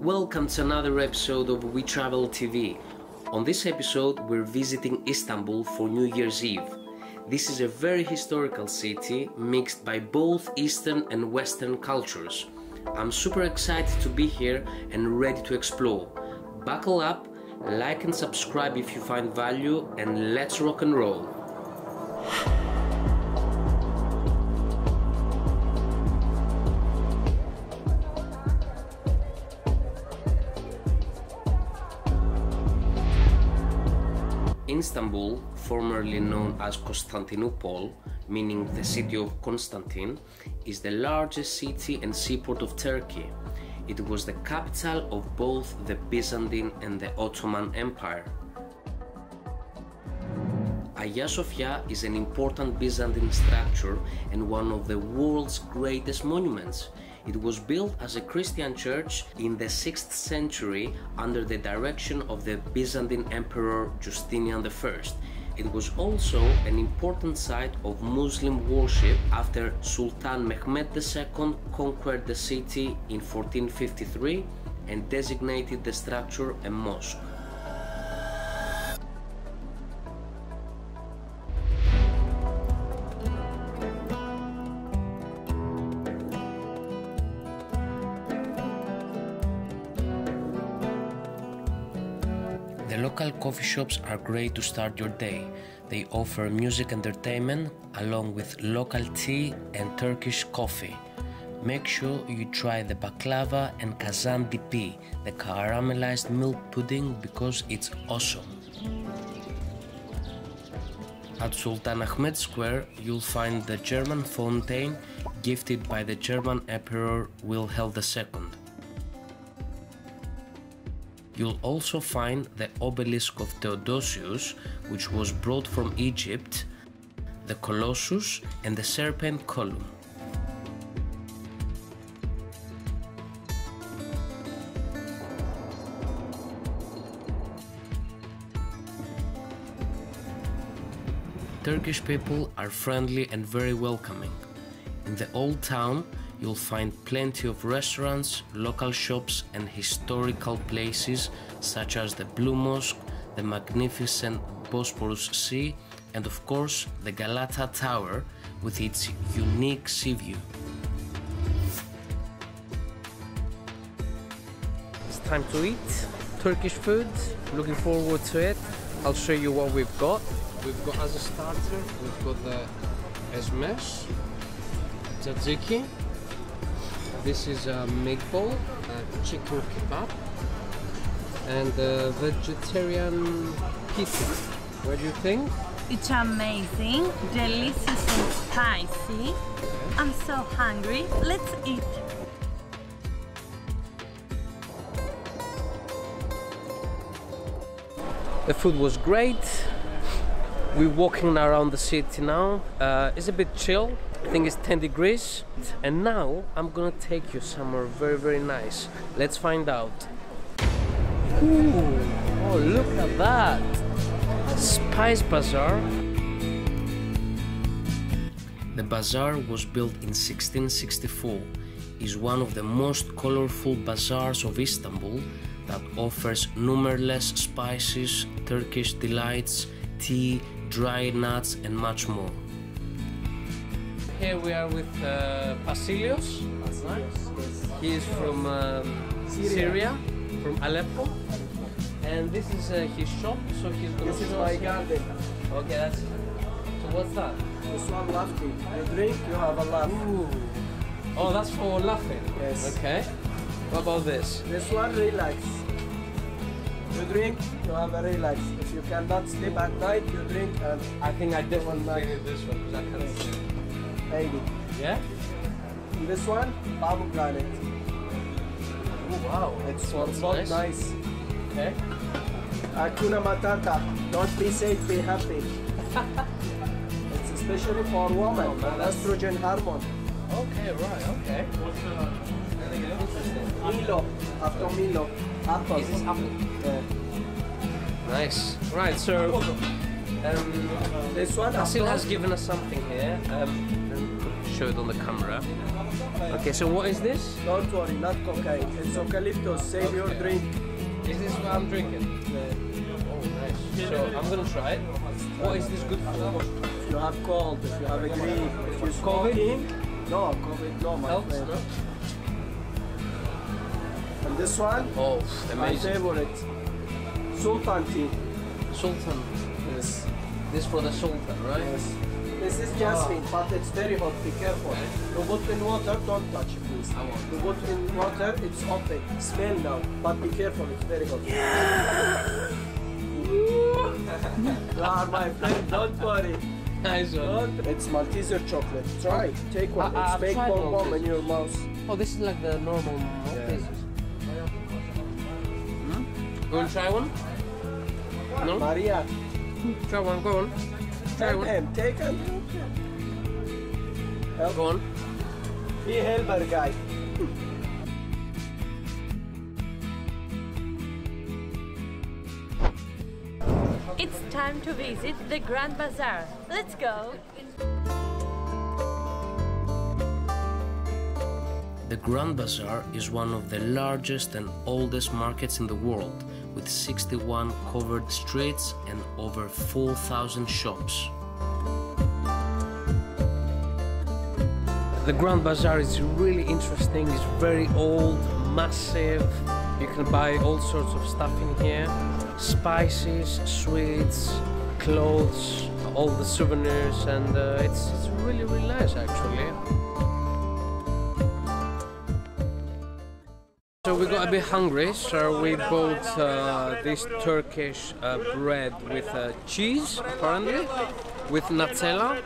Welcome to another episode of We Travel TV. On this episode, we're visiting Istanbul for New Year's Eve. This is a very historical city mixed by both Eastern and Western cultures. I'm super excited to be here and ready to explore. Buckle up, like and subscribe if you find value, and let's rock and roll. Istanbul, formerly known as Constantinople, meaning the city of Constantine, is the largest city and seaport of Turkey. It was the capital of both the Byzantine and the Ottoman Empire. Hagia Sophia is an important Byzantine structure and one of the world's greatest monuments. It was built as a Christian church in the 6th century under the direction of the Byzantine Emperor Justinian I. It was also an important site of Muslim worship after Sultan Mehmed II conquered the city in 1453 and designated the structure a mosque. Coffee shops are great to start your day. They offer music entertainment along with local tea and Turkish coffee. Make sure you try the baklava and kazandibi, the caramelized milk pudding, because it's awesome. At Sultanahmet Square, you'll find the German fountain gifted by the German Emperor Wilhelm II. You'll also find the obelisk of Theodosius, which was brought from Egypt, the Colossus, and the Serpent Column. Turkish people are friendly and very welcoming. In the old town, you'll find plenty of restaurants, local shops, and historical places such as the Blue Mosque, the magnificent Bosporus Sea, and of course the Galata Tower with its unique sea view. It's time to eat Turkish food. Looking forward to it. I'll show you what we've got. We've got as a starter, we've got the esmesh, tzatziki, this is a meatball, a chicken kebab, and a vegetarian pizza. What do you think? It's amazing, delicious and spicy. I'm so hungry. Let's eat. The food was great. We're walking around the city now. Uh, it's a bit chill. I think it's 10 degrees. And now I'm gonna take you somewhere very, very nice. Let's find out. Ooh, oh, look at that! Spice Bazaar. The bazaar was built in 1664. Is one of the most colorful bazaars of Istanbul that offers numberless spices, Turkish delights, tea, dry nuts, and much more. Here we are with uh, Basilios. He is from um, Syria. Syria. from Aleppo. And this is uh, his shop, so he's going This is my garden. Okay, that's. So what's that? This one laughing. You drink, you have a laugh. Ooh. Oh, that's for laughing. Yes. Okay. What about this? This one relax. You drink, you have a relax. If you cannot sleep at night, you drink and. I think I definitely need this one because I can't sleep. 80. Yeah? This one, Babu Planet. Oh, wow. It's one nice. nice. Okay. Hakuna Matata. Don't be sad, be happy. it's especially for women, oh, man, estrogen hormone. Okay, right, okay. What's uh, the... Milo, after Milo. Apple. Is this apple? Yeah. Nice. Right, so... Um, this one, Asil has given us something here. Um, show it on the camera. Okay, so what is this? Don't worry, not cocaine. It's eucalyptus. Save your drink. Is this what I'm drinking? Oh, nice. So I'm gonna try it. What is this good for? If you have cold, if you have a grief, if you're smoking. No, COVID, no, my Helps, friend. no? And this one, Oh, amazing. My favorite. Sultan tea. Sultan. Yes. This for the Sultan, right? Yes. This is jasmine, but it's very hot. Be careful. You put in water, don't touch it, please. You put in water, it's open. Smell now, but be careful. It's very hot. you are ah, my friend. Don't worry. Nice one. It's Malteser chocolate. Try. Take one. I- it's I've bomb bomb in your mouth. Oh, this is like the normal Maltesers. Hmm? You want to try one? No? Maria, Try one, go on. Try help him. Take him. Help. Go on. Be a helper guy. It's time to visit the Grand Bazaar. Let's go. Grand Bazaar is one of the largest and oldest markets in the world, with 61 covered streets and over 4,000 shops. The Grand Bazaar is really interesting, it's very old, massive. You can buy all sorts of stuff in here spices, sweets, clothes, all the souvenirs, and uh, it's, it's really, really nice actually. We got a bit hungry, so we bought uh, this Turkish uh, bread with uh, cheese, apparently, with Nutella.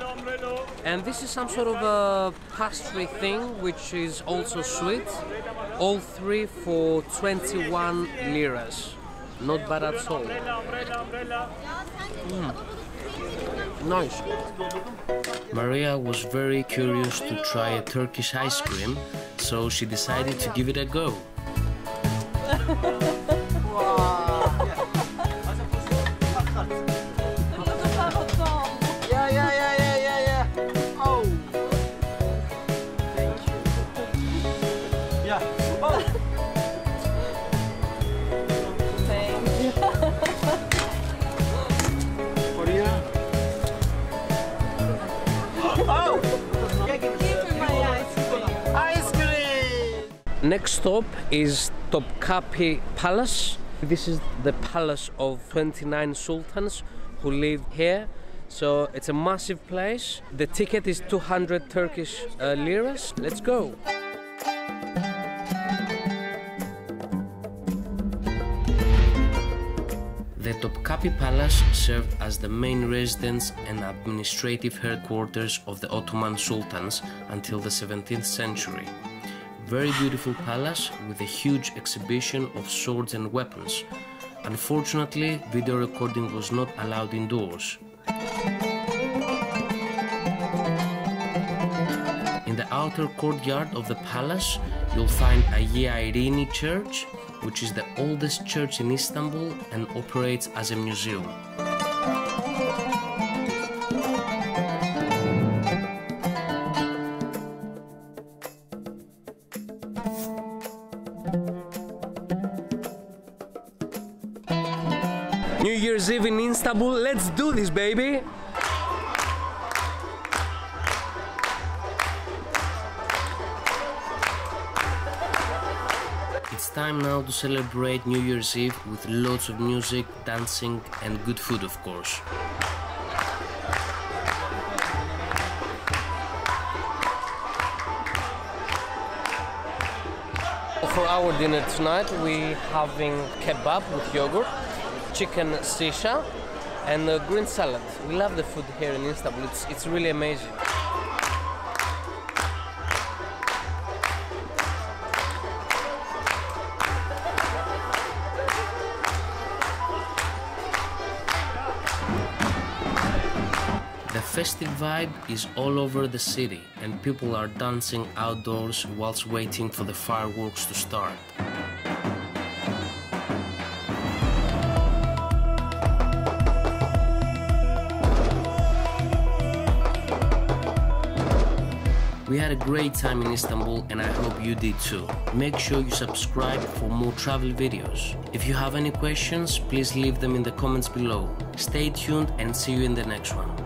And this is some sort of a pastry thing, which is also sweet. All three for 21 liras. Not bad at all. Mm. Nice. Maria was very curious to try a Turkish ice cream, so she decided to give it a go. Ha ha ha! Next stop is Topkapi Palace. This is the palace of 29 sultans who live here. So it's a massive place. The ticket is 200 Turkish uh, liras. Let's go. The Topkapi Palace served as the main residence and administrative headquarters of the Ottoman sultans until the 17th century. Very beautiful palace with a huge exhibition of swords and weapons. Unfortunately, video recording was not allowed indoors. In the outer courtyard of the palace, you'll find Hagia Irini Church, which is the oldest church in Istanbul and operates as a museum. Year's Eve in Istanbul, let's do this, baby! It's time now to celebrate New Year's Eve with lots of music, dancing, and good food, of course. For our dinner tonight, we are having kebab with yogurt, chicken sisha, and green salad. We love the food here in Istanbul. It's, it's really amazing. The festive vibe is all over the city, and people are dancing outdoors whilst waiting for the fireworks to start. Had a great time in Istanbul and I hope you did too. Make sure you subscribe for more travel videos. If you have any questions, please leave them in the comments below. Stay tuned and see you in the next one.